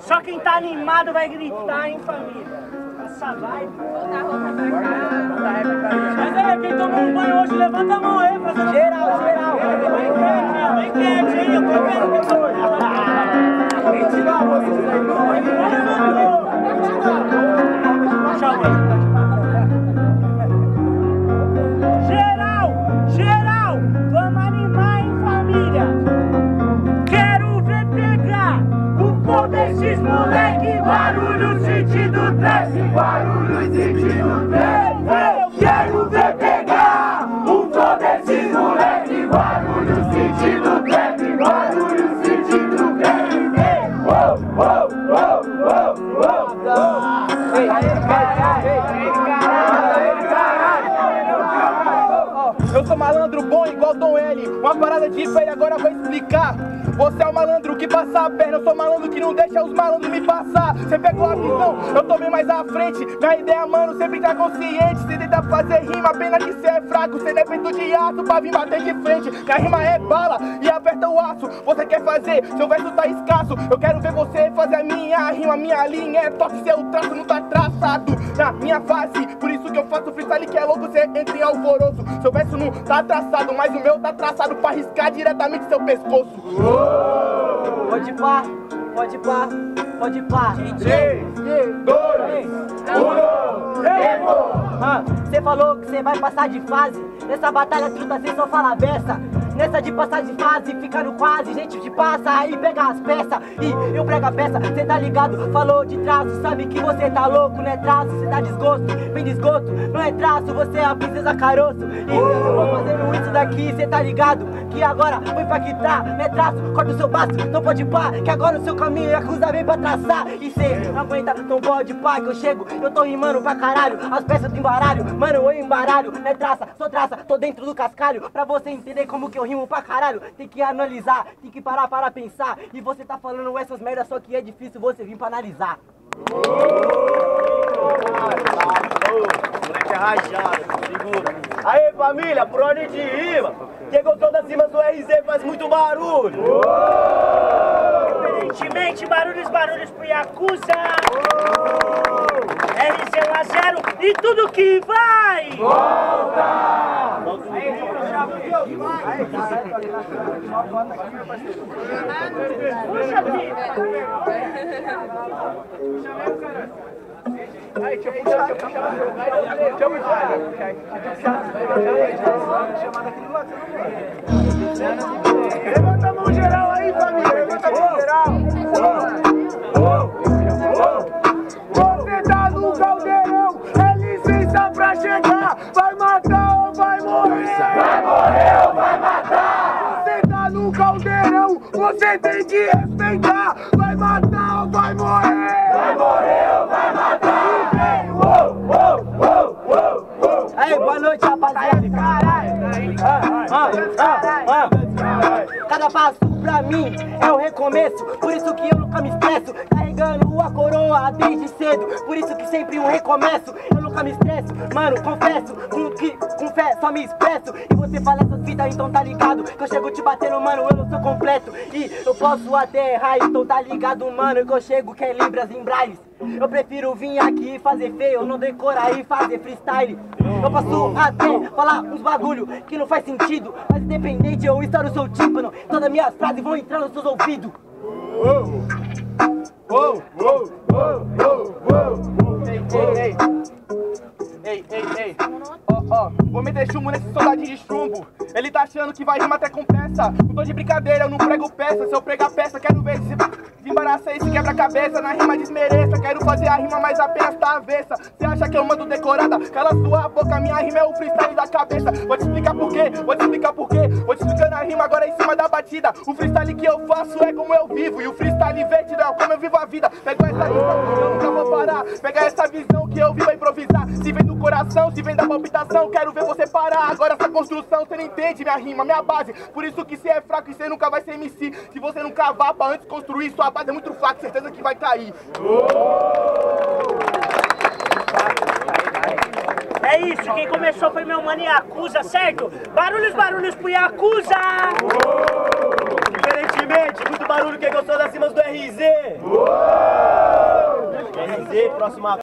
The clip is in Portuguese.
Só quem tá animado vai gritar, hein, família? Essa vibe. Mas aí, quem tomou um banho hoje, levanta a mão aí, fazendo. Barulho sentido trap. Eu quero ver pegar o pão desses moleque, barulho sentido Dom L. Uma parada de velho, agora vou explicar. Você é o malandro que passa a perna, eu sou malandro que não deixa os malandros me passar. Você pegou a visão, eu bem mais à frente. Minha ideia, mano, sempre tá consciente. Se tenta fazer rima, pena que cê é fraco. Cê não é feito de aço pra vir bater de frente. Minha rima é bala e aperta o aço. Você quer fazer, seu verso tá escasso. Eu quero ver você fazer a minha rima, minha linha é toque, seu traço não tá traçado na minha fase. Por isso que eu faço freestyle que é louco, cê entra em alvoroço. Seu verso não tá traçado, mas o meu tá traçado pra riscar diretamente seu pescoço. Pode pá, pode pá, pode pá. 3, 2, 1, Você falou que você vai passar de fase. Nessa batalha truta cê só fala beça. Nessa de passar de fase, fica no quase, gente te passa aí pega as peças. E eu prego a peça, cê tá ligado? Falou de traço, sabe que você tá louco, não é traço, cê tá desgosto, vem desgosto, não é traço, você é a princesa caroço. E eu vou fazendo isso daqui, cê tá ligado? Que agora foi pra quitar, não é traço, corta o seu baço, não pode pá, que agora o seu caminho é acusa vem pra traçar. E cê não aguenta, não pode pá, que eu chego, eu tô rimando pra caralho, as peças do embaralho, mano, eu embaralho, não é traça, sou traça, tô dentro do cascalho, pra você entender como que eu rimo pra caralho, tem que analisar, tem que parar para pensar, e você tá falando essas merdas, só que é difícil você vir pra analisar. Moleque é rajado, segura. Aí família, por ordem de rima, quem gostou das rimas do RZ faz muito barulho. Diferentemente, barulhos, barulhos pro Yakuza. RZ 1 a 0 e tudo que vai! Puxa vida! Aí, deixa eu puxar, deixa eu puxar. Deixa eu puxar. Levanta você tem que respeitar. Vai matar ou vai morrer? Vai morrer ou vai matar? Uou, uou, uou, uou, uou. Aí, boa noite, rapaziada. Ah, ah, ah, ah. Cada passo pra mim é um recomeço, por isso que eu nunca me estresso. Carregando a coroa desde cedo, por isso que sempre um recomeço. Eu nunca me estresso, mano, confesso. Com, que, com fé só me expresso. E você fala essas fitas, então tá ligado. Que eu chego te batendo, mano, eu não sou completo. E eu posso até errar, então tá ligado, mano. Que eu chego que é Libras em Braille. Eu prefiro vir aqui e fazer feio, não decorar e fazer freestyle. Eu posso até falar uns bagulho que não faz sentido, mas independente eu estouro seu tímpano, todas minhas frases vão entrar nos seus ouvidos. Vai rimar até com pressa. Não tô de brincadeira, eu não prego peça. Se eu pregar peça, quero ver se se embaraça aí, se quebra a cabeça. Na rima desmereça, quero fazer a rima, mas apenas tá avessa. Cê acha que eu mando decorada? Cala sua boca, minha rima é o freestyle da cabeça. Vou te explicar por quê, vou te explicar por quê. Vou te explicar na rima agora em cima da batida. O freestyle que eu faço é como eu vivo. E o freestyle vertido é como eu vivo a vida. Pega essa rima, eu nunca vou parar. Pega essa visão que eu vivo a improvisar. Se vem do coração, se vem da palpitação, quero ver você parar. Agora essa construção, você não entende minha rima, minha base. Por isso que cê é fraco e cê nunca vai ser MC. Se você não cavar pra antes construir, sua base é muito fraca, certeza que vai cair. É isso, quem começou foi meu mano Yakuza, certo? Barulhos, barulhos pro Yakuza! Diferentemente. muito barulho que gostou das cimas do RZ. RZ, próxima